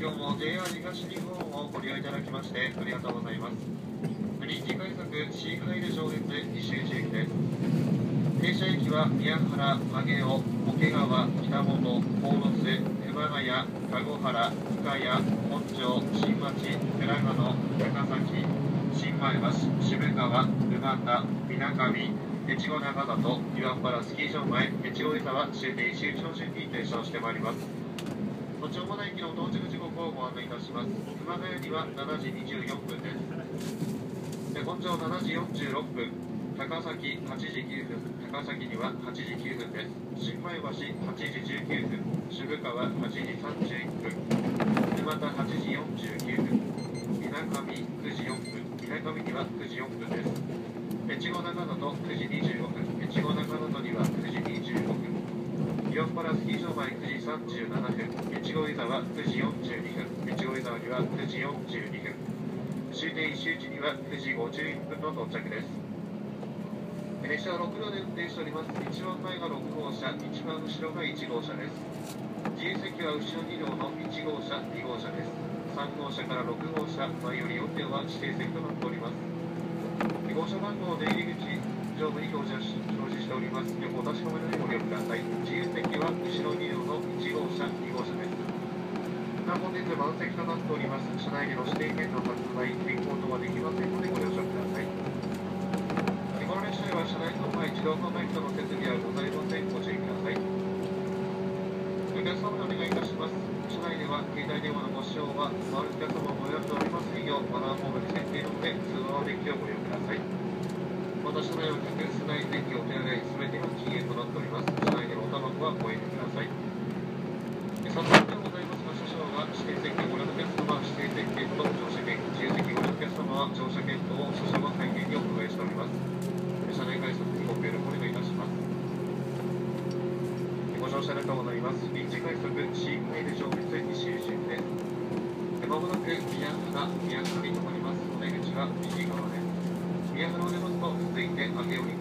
今日も JR 東日本をご利用いただきましてありがとうございます臨時快速シーハイル上越西口駅です停車駅は宮原、上尾、桶川、北本、鴻巣、熊谷、籠原、深谷、本町、新町、寺賀野、高崎、新前橋、渋川、沼田、みなかみ、越後長里、岩原スキー場前、越後湯沢終点石内の順に停車をしてまいります。途中ま駅の到着時刻をご案内いたします。熊谷には7時24分です。本町7時46分、高崎8時9分、高崎には8時9分です。新米橋8時19分、渋川8時31分、沼田8時49分、みなかみ9時4分、みなかみには9時4分です。越後長野と9時25分、越後長野には9時25分、岩原スキー場前9時37分、越後湯沢9時42分、越後湯沢には9時42分、終点石内には9時51分の到着です。列車は6両で運転しております。一番前が6号車、一番後ろが1号車です。自由席は後ろ2両の1号車、2号車です。3号車から6号車、前より4両は指定席となっております。号車番号出入り口上部に表示表示しております。横確かめのようにご利用ください。自由席は後ろ2両の1号車、2号車です。本日満席となっております。車内での指定券の発売、変更等はできませんのでご了承ください。この列車では車内販売自動販売機の設備はございません。ご注意ください。お客様にお願いいたします。車内では携帯電話のご使用は、周りのお客様をご予約しておりませんよう、マナーモードに設定ので、通話デッキをご利用ください。また車内を客室内電気お手洗い、すべてが禁煙となっております。車内でのおタバコはご遠慮ください。早速でございますが、車掌は指定席ご利用のお客様は指定席券と乗車券、自由席ご利用のお客様は乗車券等を車掌が会計にお伺いしております。車内改札にご協力お願いいたします。ご乗車ありがとうございます。臨時快速新マイル上越西終点です。まもなく宮原、宮原に停まります。お出口は右側です。宮原を出ますと、続いて上尾に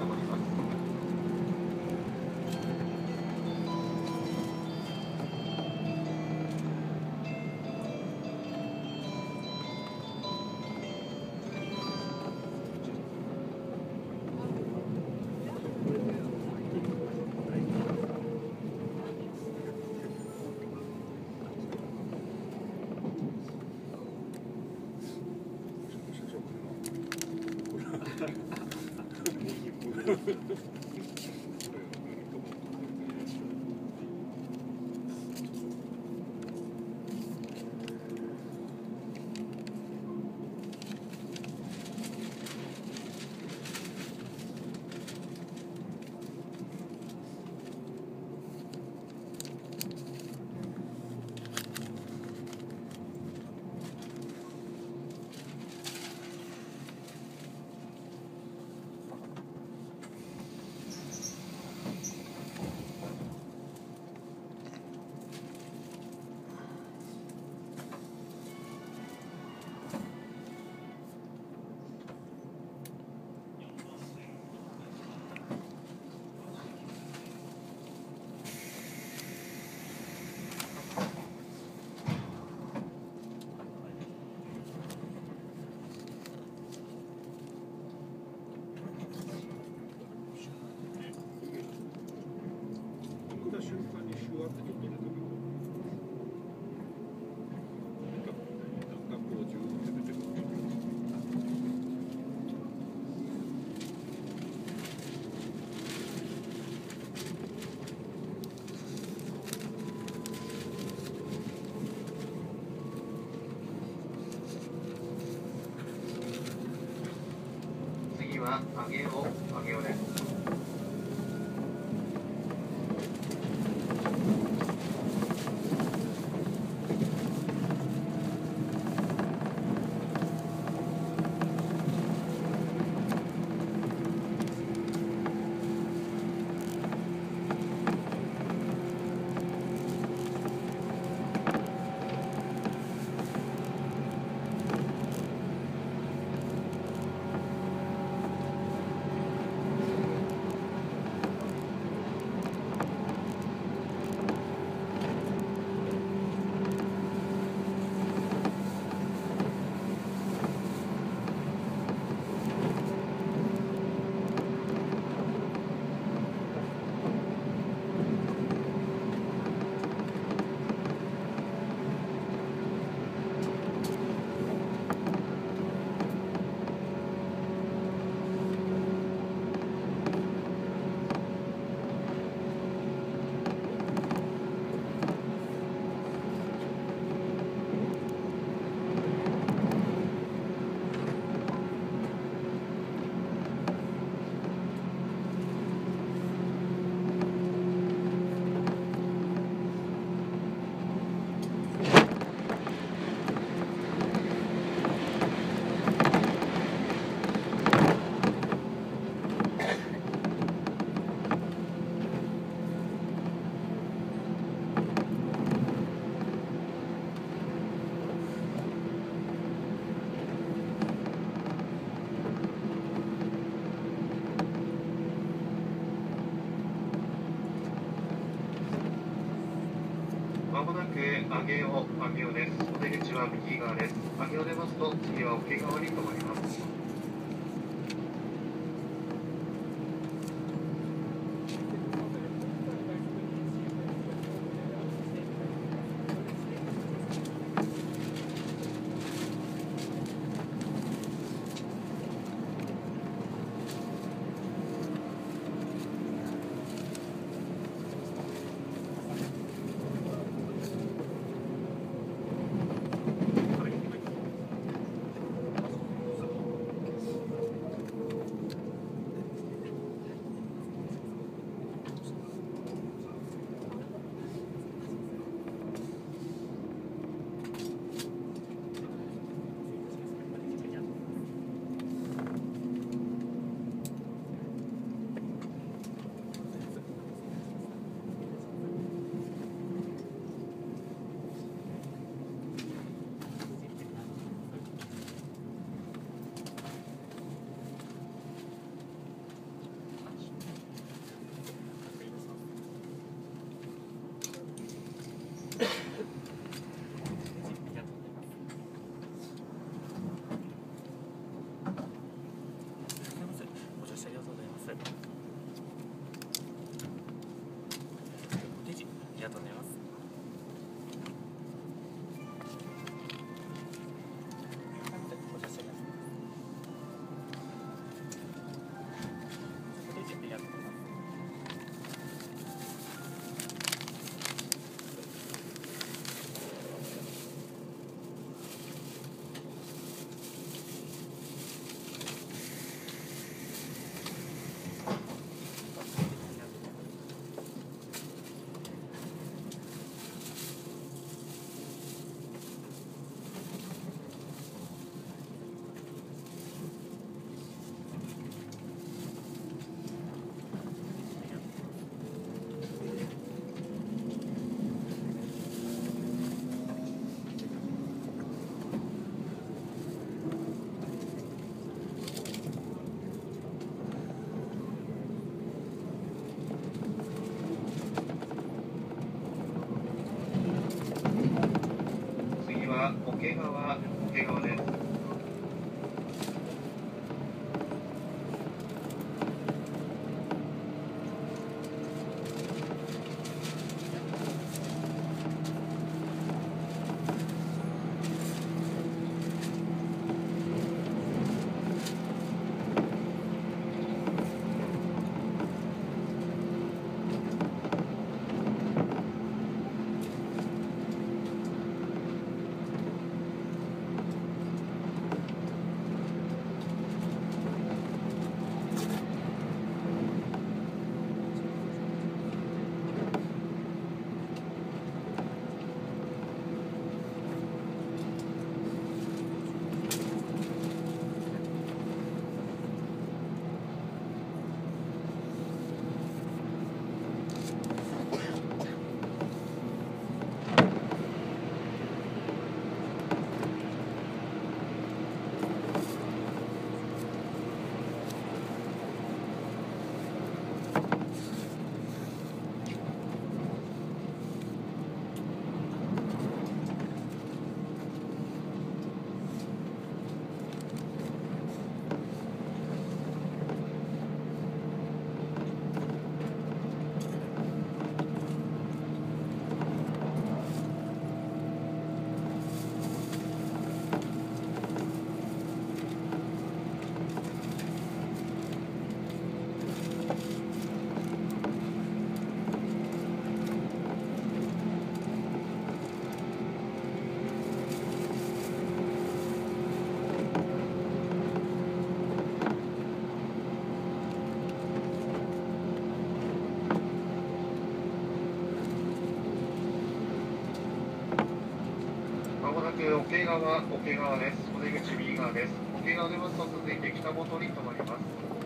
桶川、桶川です。お出口右側です。桶川出ますと続いて北本に停まります。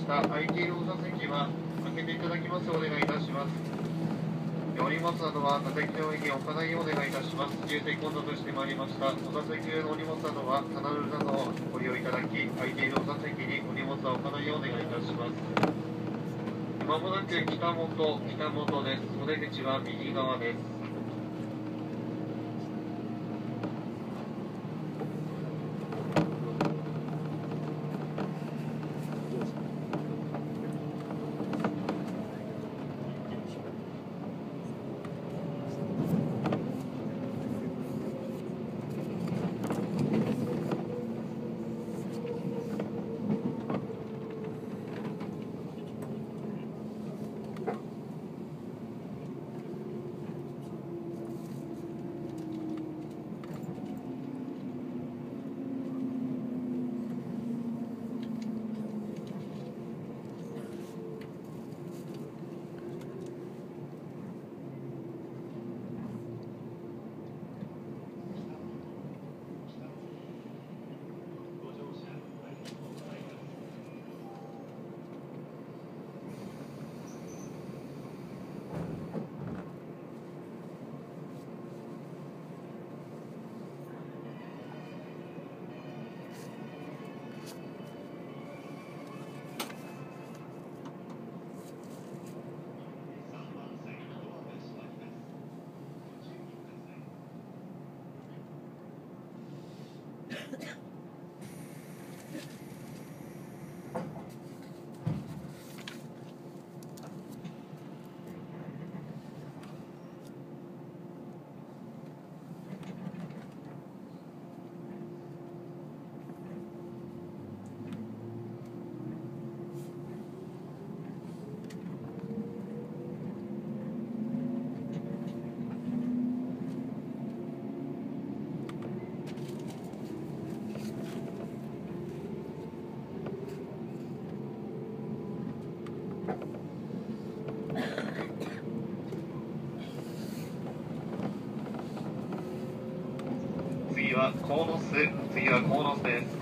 してました空いているお座席は開けていただきますお願いいたします。お荷物などは座席の上に置かないようお願いいたします。自由席混雑してまいりました。お座席上のお荷物などは棚ルなどをご利用いただき空いているお座席にお荷物は置かないようお願いいたします。まもなく北本北本です。袖口は右側です。鴻巣次は鴻巣です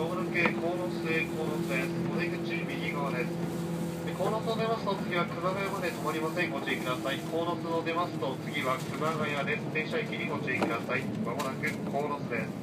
まもなく鴻巣鴻巣ですお出口右側ですの出ますと次は熊谷まで止まりません。ご注意ください。鴻巣を出ますと次は熊谷です電車駅にご注意ください。まもなく鴻巣です。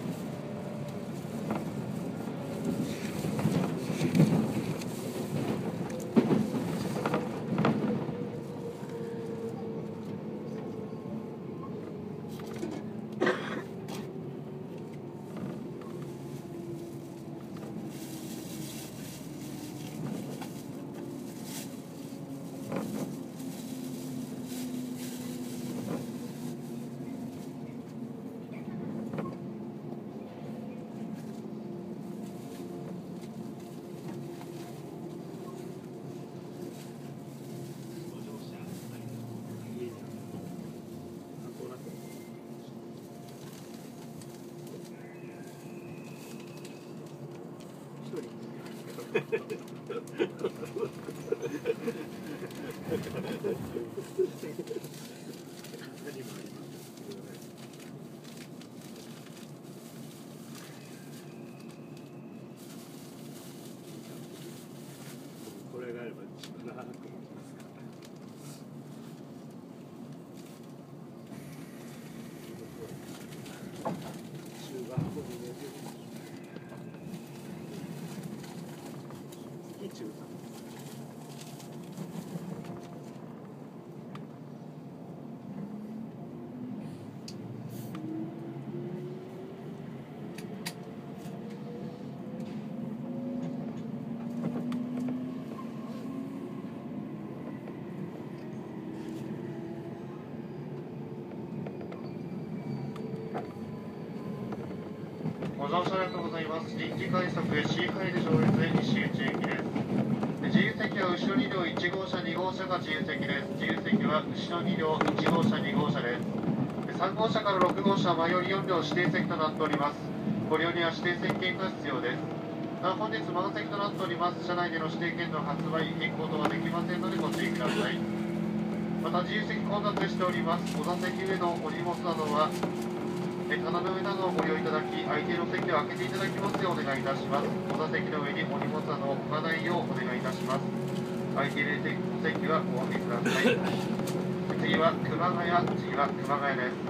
乗車ありがとうございます。臨時快速シーハイル上越西口駅です。自由席は後ろ2両1号車2号車が自由席です。自由席は後ろ2両1号車2号車です。3号車から6号車は前より4両指定席となっております。ご利用には指定席券が必要です。なお本日満席となっております。車内での指定券の発売、変更とはできませんのでご注意ください。また自由席混雑しております。お座席上のお荷物などはえ棚の上などをご利用いただき、空いているお席を開けていただきますようお願いいたします。お座席の上にお荷物などを置かないようお願いいたします。空いているお席はお開けください。次は熊谷、次は熊谷です。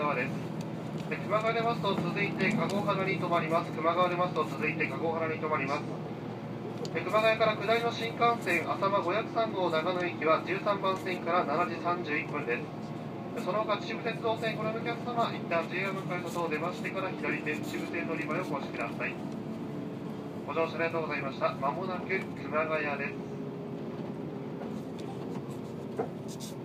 は右側です。で熊谷出ますと続いて籠原に停まります。熊川出ますと続いて籠原に停まります。で熊谷から下りの新幹線浅間503号長野駅は13番線から7時31分です。でその他秩父鉄道線ご覧のお客様、一旦 JR の改札を出ましてから左手秩父線乗り場へお越しください。ご乗車ありがとうございました。まもなく熊谷です。